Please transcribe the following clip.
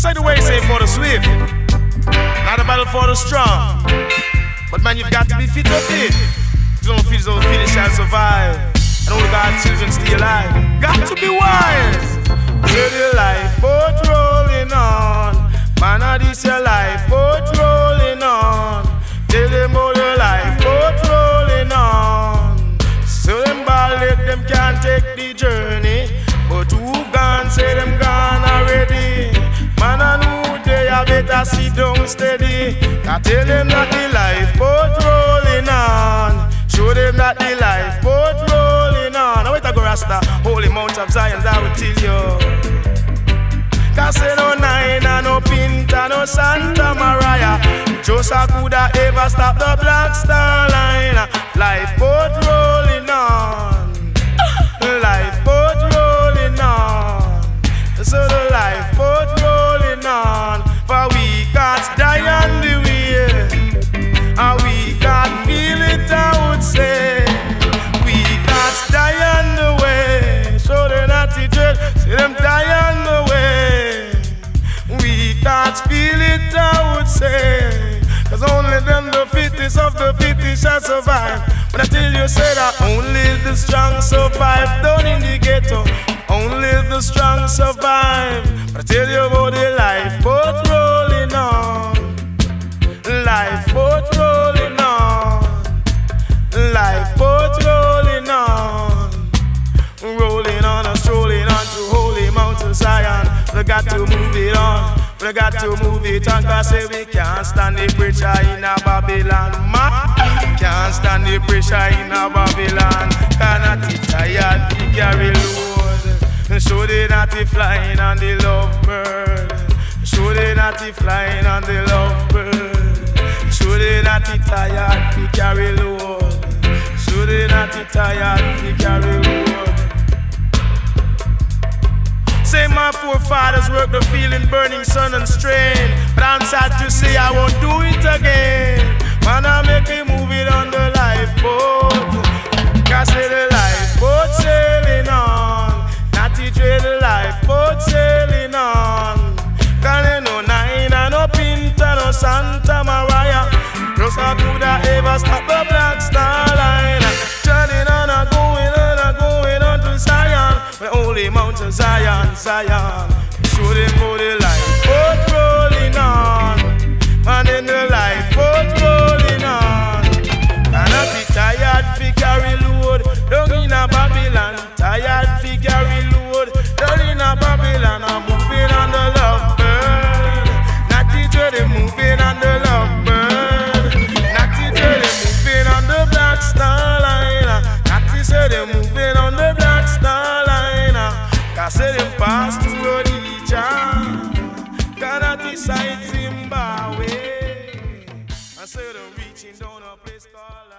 say the way say for the swift, not a battle for the strong. But man, you've got to be fit of it. You don't feel so feel it shall survive. And only God's children stay alive. Got to be wise. Life, boat rolling on. Man, I this your life, boat rolling on. Tell them all your life, boat rolling on. So them ball let them can't take the journey. But who gone, say them gone steady. I tell them that the life boat rolling on. Show them that the life boat rolling on. Now wait a go Rasta, holy mount of Zion, I will tell you. Cause no Niña and no Pinta, no Santa Maria. Josa coulda ever stop the Black Star Line. Life boat I would say. Cause only them the fittest of the fittest shall survive. But I tell you, say that only the strong survive down in the ghetto. Only the strong survive. But I tell you about the life boat rolling on. Life boat rolling on. Life boat rolling on. Rolling on and strolling on to holy mountain Zion. We got to. We got to move it on. Cause we can't stand the pressure in a Babylon. Ma, can't stand the pressure in a Babylon. Cannot it tired to carry load. Show they not flying on the love bird. Show they not flying on the love bird. Show they not tired to carry load. Show they not tired to carry load. My forefathers worked the field in burning sun and strain. But I'm sad to say I won't do it again. Man, I make a move it on the lifeboat. Cause the lifeboat sailing on. Natty Dread the lifeboat sailing only mountain Zion, Zion. Show them how life Say them pass through Rhodesia. Cannot decide Zimbabwe. I say them reaching down a place called